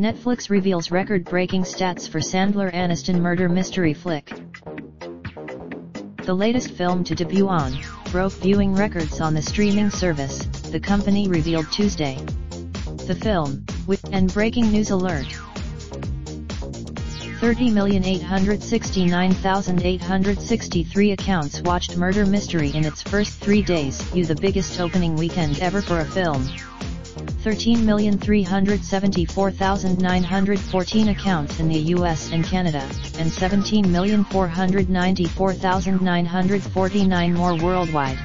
Netflix reveals record-breaking stats for Sandler Aniston murder mystery flick. The latest film to debut on broke viewing records on the streaming service, the company revealed Tuesday. The film, with and breaking news alert. 30,869,863 accounts watched Murder Mystery in its first three days, you the biggest opening weekend ever for a film. 13,374,914 accounts in the US and Canada, and 17,494,949 more worldwide.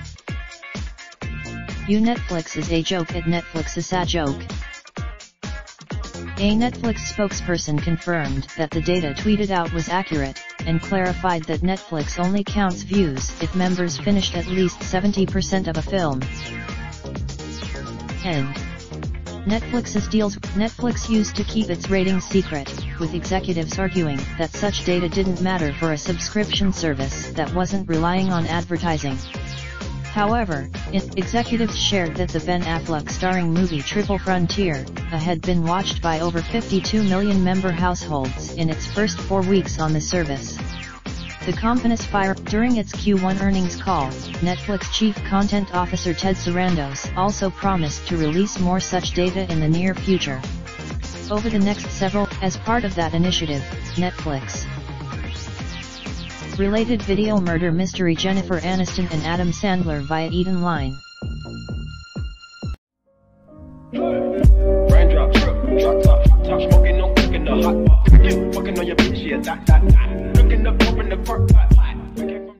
You Netflix is a joke at Netflix is a joke. A Netflix spokesperson confirmed that the data tweeted out was accurate, and clarified that Netflix only counts views if members finished at least 70% of a film. End. Netflix's deals Netflix used to keep its ratings secret, with executives arguing that such data didn't matter for a subscription service that wasn't relying on advertising. However, executives shared that the Ben Affleck starring movie Triple Frontier uh, had been watched by over 52 million member households in its first four weeks on the service. The company's fire during its Q1 earnings call, Netflix Chief Content Officer Ted Sarandos also promised to release more such data in the near future. Over the next several, as part of that initiative, Netflix related video murder mystery Jennifer Aniston and Adam Sandler via Eden Line. Looking up, the